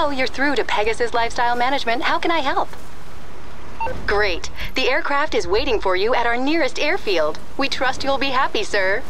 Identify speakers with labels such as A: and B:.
A: Hello, you're through to Pegasus Lifestyle Management. How can I help? Great. The aircraft is waiting for you at our nearest airfield. We trust you'll be happy, sir.